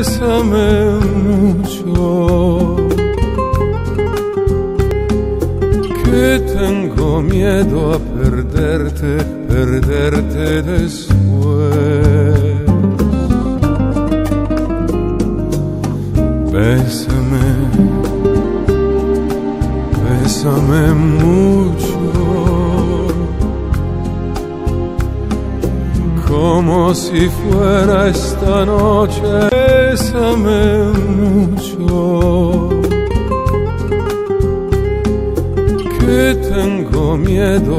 bésame mucho. Que tengo miedo a perderte, perderte después. Bésame, bésame mucho. Como si fuera esta noche. Bésame mucho, que tengo miedo.